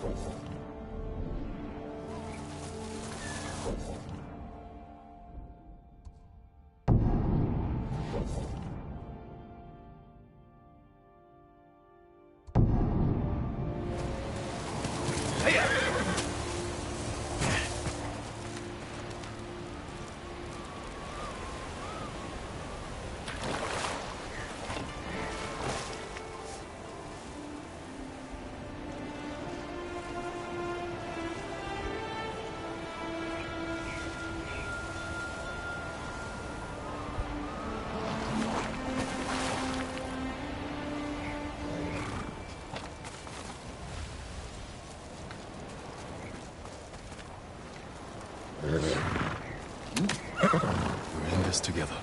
Hey! We're in this together.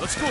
Let's go,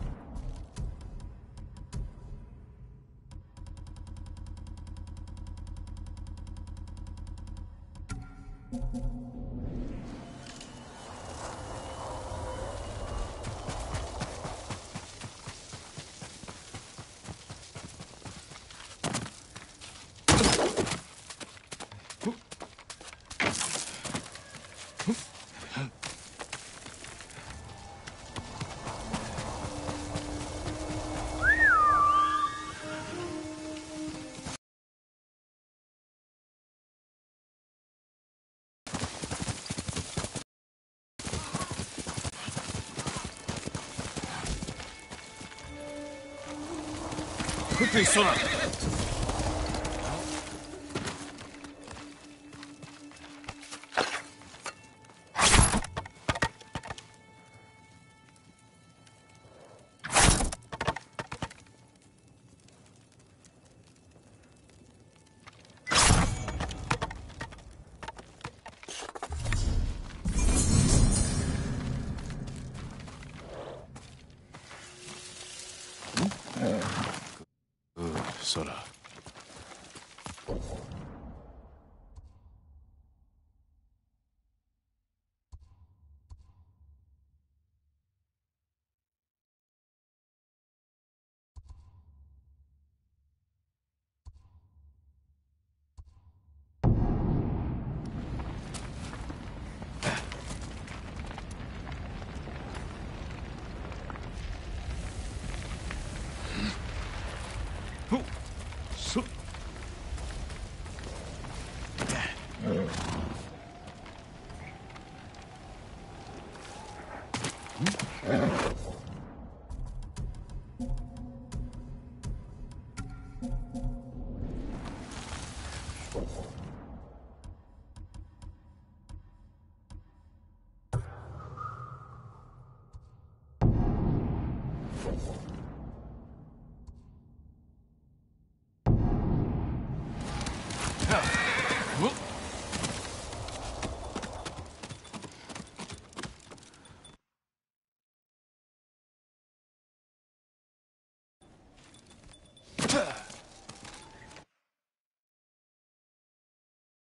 食っていきそうだ空。 어?